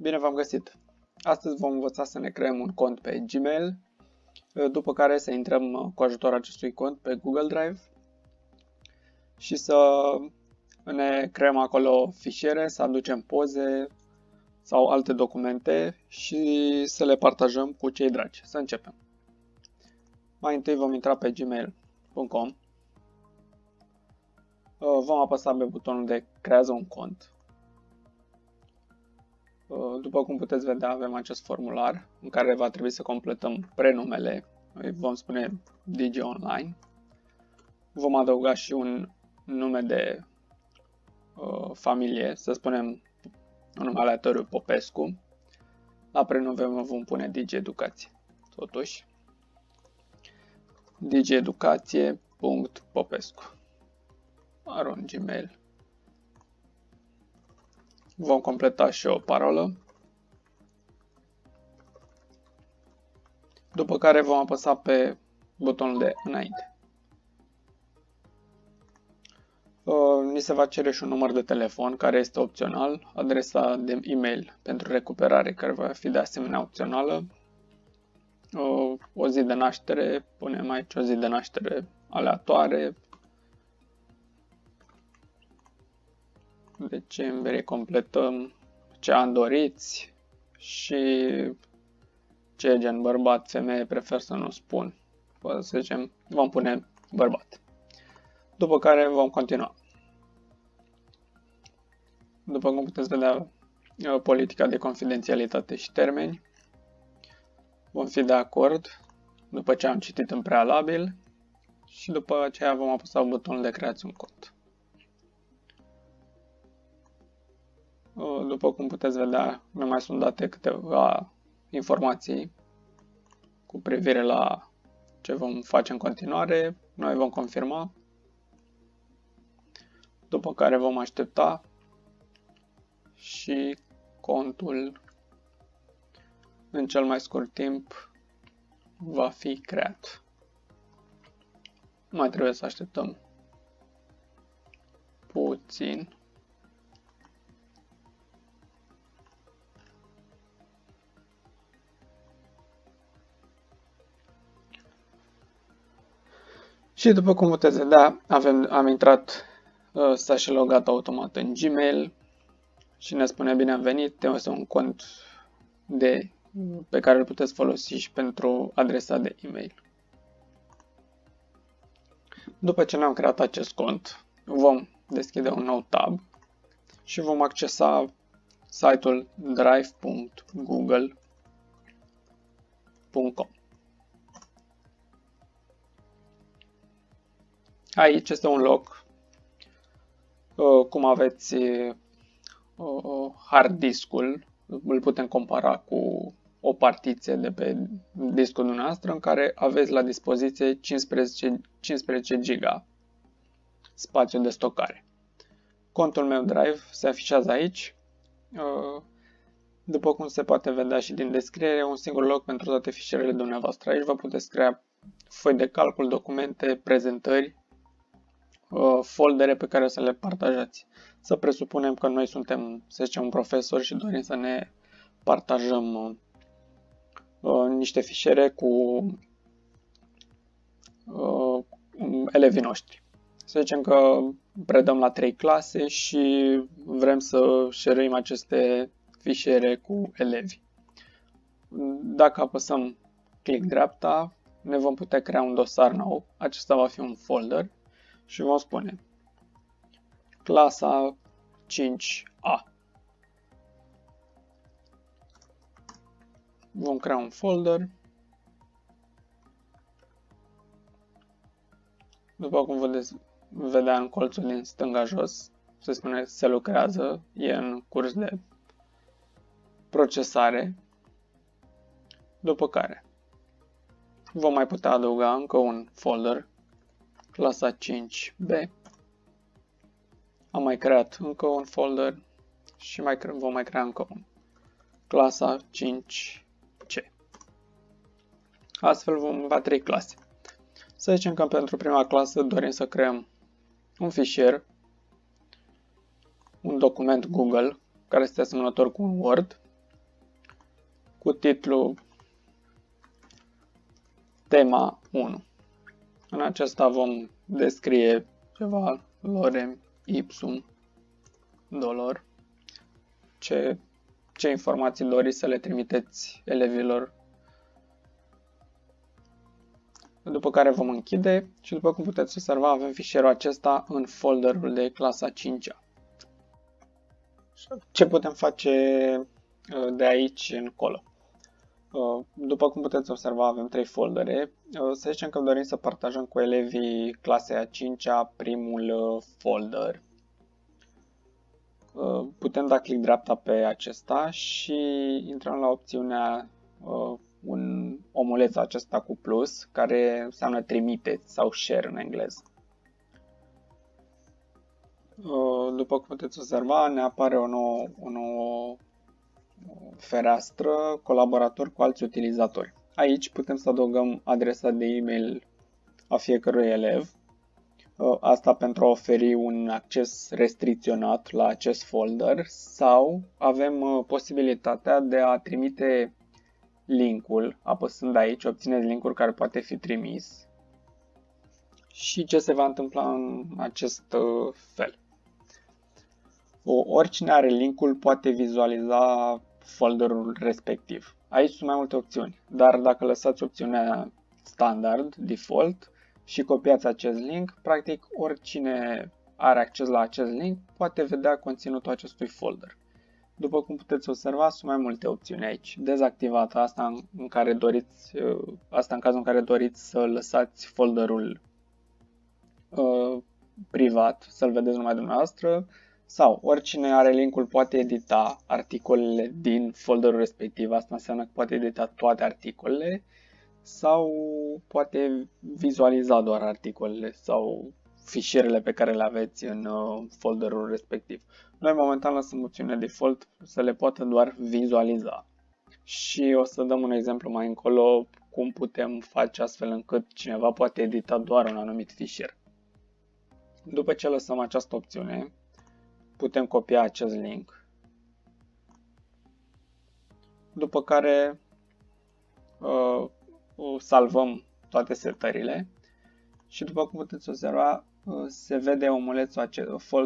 Bine v-am găsit! Astăzi vom învăța să ne creăm un cont pe Gmail, după care să intrăm cu ajutorul acestui cont pe Google Drive și să ne creăm acolo fișiere, să aducem poze sau alte documente și să le partajăm cu cei dragi. Să începem! Mai întâi vom intra pe gmail.com Vom apăsa pe butonul de creează un cont Uh, după cum puteți vedea, avem acest formular în care va trebui să completăm prenumele. Îi vom spune Digi Online. Vom adăuga și un nume de uh, familie, să spunem un nume aleatoriu Popescu. La prenume vom pune Digi Educație. Totuși, digieducație.popescu arond gmail Vom completa și o parolă. După care vom apăsa pe butonul de înainte. Uh, ni se va cere și un număr de telefon care este opțional, adresa de e-mail pentru recuperare care va fi de asemenea opțională, uh, o zi de naștere, punem aici o zi de naștere aleatoare, decembrie completăm ce an doriți și ce gen bărbat, femeie prefer să nu spun. Să zicem, vom pune bărbat. După care vom continua. După cum puteți vedea, politica de confidențialitate și termeni. Vom fi de acord după ce am citit în prealabil și după aceea vom apăsa butonul de creați un cont. După cum puteți vedea, mi mai sunt date câteva informații cu privire la ce vom face în continuare. Noi vom confirma, după care vom aștepta și contul în cel mai scurt timp va fi creat. Mai trebuie să așteptăm puțin. Și după cum puteți vedea, avem, am intrat, uh, s-a și logat automat în Gmail și ne spune bine am venit, este un cont de, pe care îl puteți folosi și pentru adresa de e-mail. După ce ne-am creat acest cont, vom deschide un nou tab și vom accesa site-ul drive.google.com. Aici este un loc, uh, cum aveți uh, hard discul, îl putem compara cu o partiție de pe discul dumneavoastră în care aveți la dispoziție 15, 15 giga spațiu de stocare. Contul meu Drive se afișează aici. Uh, după cum se poate vedea și din descriere, un singur loc pentru toate fișierele dumneavoastră. Aici vă puteți crea foi de calcul, documente, prezentări Uh, foldere pe care să le partajați. Să presupunem că noi suntem, să zicem, un profesor și dorim să ne partajăm uh, uh, niște fișiere cu uh, elevii noștri. Să zicem că predăm la trei clase și vrem să share aceste fișiere cu elevi. Dacă apăsăm click dreapta, ne vom putea crea un dosar nou. Acesta va fi un folder și vom spune clasa 5A. Vom crea un folder. După cum vedeți, vedea în colțul din stânga jos, se spune se lucrează, e în curs de procesare, după care vom mai putea adăuga încă un folder clasa 5B. Am mai creat încă un folder și mai cre vom mai crea încă un. Clasa 5C. Astfel vom avea trei clase. Să zicem că pentru prima clasă dorim să creăm un fișier, un document Google, care este asemănător cu un Word, cu titlu tema 1. În acesta vom descrie ceva lorem ipsum dolor, ce, ce informații doriți să le trimiteți elevilor după care vom închide și după cum puteți observa avem fișierul acesta în folderul de clasa 5 -a. Ce putem face uh, de aici încolo? Uh, după cum puteți observa, avem trei foldere. Uh, să zicem că dorim să partajăm cu elevii clasei a 5-a primul folder. Putem da click dreapta pe acesta și intrăm la opțiunea un omuleț acesta cu plus, care înseamnă trimiteți sau share în engleză. Uh, după cum puteți observa, ne apare o nouă, o nouă fereastră, colaborator cu alți utilizatori. Aici putem să adăugăm adresa de e-mail a fiecărui elev, uh, asta pentru a oferi un acces restricționat la acest folder sau avem uh, posibilitatea de a trimite linkul, apăsând aici, obțineți linkul care poate fi trimis și ce se va întâmpla în acest uh, fel. O, oricine are linkul poate vizualiza folderul respectiv. Aici sunt mai multe opțiuni, dar dacă lăsați opțiunea standard, default, și copiați acest link, practic oricine are acces la acest link poate vedea conținutul acestui folder. După cum puteți observa, sunt mai multe opțiuni aici. Dezactivată, asta în, în care doriți, uh, asta în cazul în care doriți să lăsați folderul uh, privat, să-l vedeți numai dumneavoastră, sau oricine are linkul poate edita articolele din folderul respectiv, asta înseamnă că poate edita toate articolele, sau poate vizualiza doar articolele sau fișierele pe care le aveți în uh, folderul respectiv. Noi momentan lăsăm opțiunea default să le poată doar vizualiza. Și o să dăm un exemplu mai încolo cum putem face astfel încât cineva poate edita doar un anumit fișier. După ce lăsăm această opțiune, putem copia acest link. După care uh, salvăm toate setările și după cum puteți observa, se vede omulețul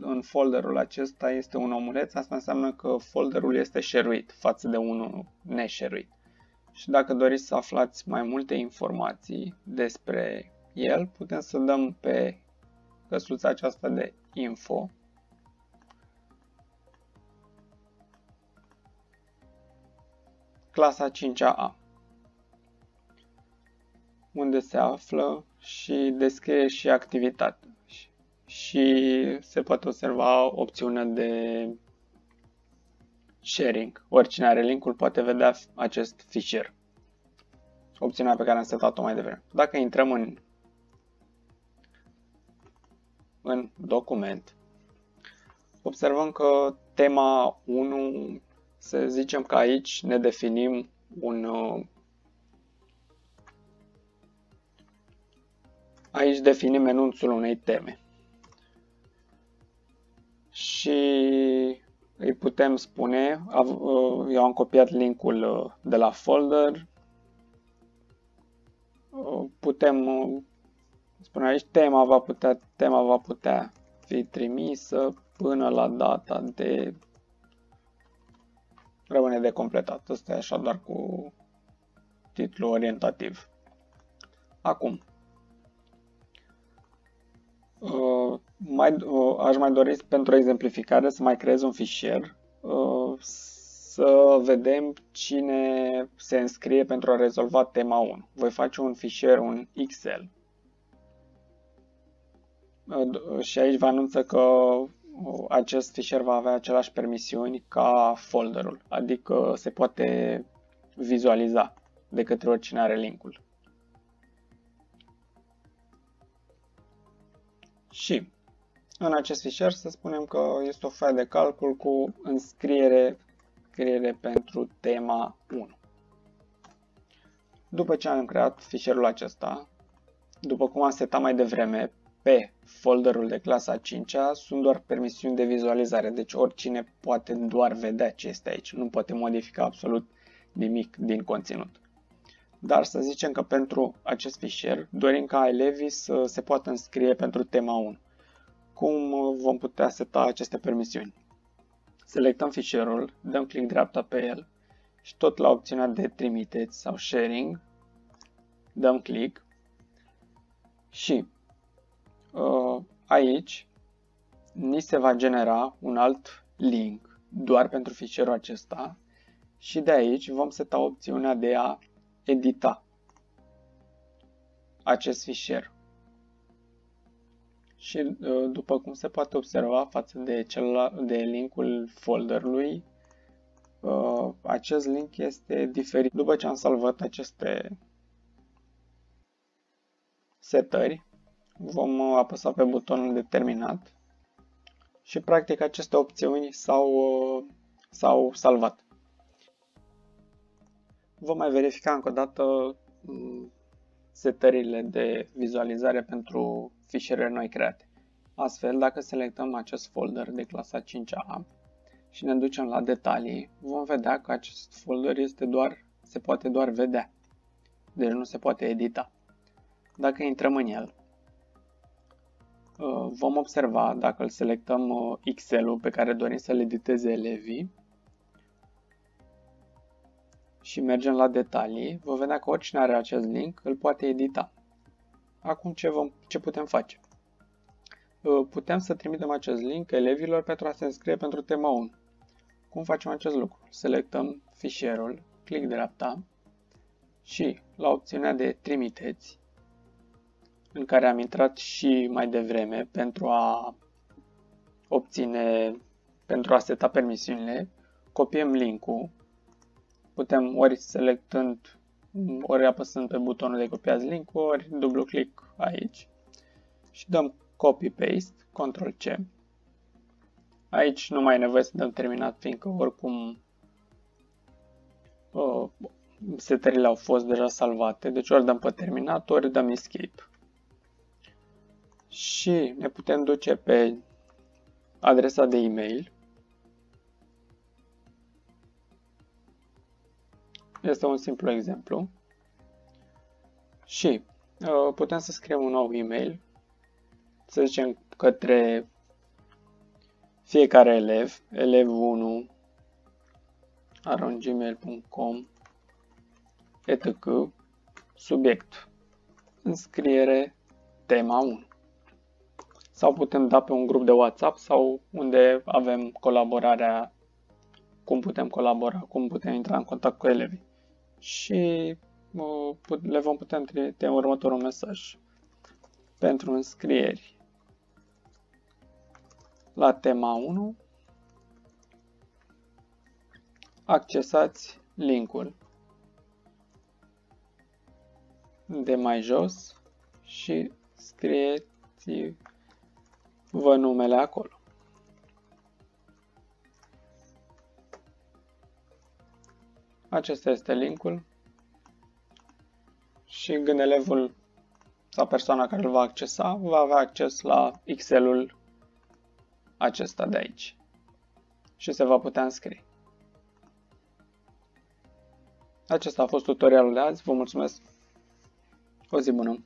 în folderul acesta este un omuleț, asta înseamnă că folderul este șeruit față de unul neșeruit. Și dacă doriți să aflați mai multe informații despre el, putem să dăm pe căsuța aceasta de info. Clasa 5A unde se află și descrie și activitatea și se poate observa opțiunea de sharing. Oricine are linkul poate vedea acest fișier. Opțiunea pe care am setat-o mai devreme. Dacă intrăm în, în document, observăm că tema 1, să zicem că aici ne definim un Aici definim enunțul unei teme. Și îi putem spune, uh, eu am copiat linkul uh, de la folder, uh, putem spune aici, tema va putea, tema va putea fi trimisă până la data de rămâne de completat. Asta e așa doar cu titlu orientativ. Acum, Uh, mai, uh, aș mai dori pentru exemplificare să mai creez un fișier uh, să vedem cine se înscrie pentru a rezolva tema 1. Voi face un fișier, un Excel. Și aici vă anunță că acest fișier va avea aceleași permisiuni ca folderul, adică se poate vizualiza de către oricine are linkul. Și în acest fișier să spunem că este o foaie de calcul cu înscriere scriere pentru tema 1. După ce am creat fișierul acesta, după cum am setat mai devreme, pe folderul de clasa 5 -a, sunt doar permisiuni de vizualizare, deci oricine poate doar vedea ce este aici, nu poate modifica absolut nimic din conținut. Dar să zicem că pentru acest fișier dorim ca elevii să se poată înscrie pentru tema 1. Cum vom putea seta aceste permisiuni? Selectăm fișierul, dăm click dreapta pe el și tot la opțiunea de trimiteți sau sharing dăm click și uh, aici ni se va genera un alt link doar pentru fișierul acesta și de aici vom seta opțiunea de a edita acest fișier. Și uh, după cum se poate observa față de, celălalt, de linkul folderului, uh, acest link este diferit. După ce am salvat aceste setări, vom apăsa pe butonul de terminat și practic aceste opțiuni s-au, uh, s-au salvat. Vom mai verifica încă o dată mm, setările de vizualizare pentru fișiere noi create. Astfel, dacă selectăm acest folder de clasa 5A și ne ducem la detalii, vom vedea că acest folder este doar, se poate doar vedea, deci nu se poate edita. Dacă intrăm în el, uh, vom observa, dacă îl selectăm uh, Excel-ul pe care dorim să-l editeze elevii și mergem la detalii, vom vedea că oricine are acest link îl poate edita. Acum ce, vom, ce putem face? Uh, putem să trimitem acest link elevilor pentru a se înscrie pentru tema 1. Cum facem acest lucru? Selectăm fișierul, click dreapta și la opțiunea de trimiteți în care am intrat și mai devreme pentru a obține, pentru a seta permisiunile, copiem linkul, putem ori selectând, ori apăsând pe butonul de copiați link, ori dublu click aici. Și dăm copy-paste, Ctrl-C. Aici nu mai e nevoie să dăm terminat, fiindcă oricum uh, setările au fost deja salvate, deci ori dăm pe terminat, ori dăm escape și ne putem duce pe adresa de e-mail. Este un simplu exemplu. Și uh, putem să scriem un nou e-mail, să zicem către fiecare elev, elev1 arongmail.com etc. subiect înscriere tema 1 sau putem da pe un grup de WhatsApp sau unde avem colaborarea, cum putem colabora, cum putem intra în contact cu elevii. Și uh, le vom putea trimite următorul mesaj. Pentru înscrieri la tema 1, accesați linkul de mai jos și scrieți vă numele acolo. Acesta este linkul și când elevul sau persoana care îl va accesa va avea acces la Excel-ul acesta de aici și se va putea înscrie. Acesta a fost tutorialul de azi. Vă mulțumesc. O zi bună!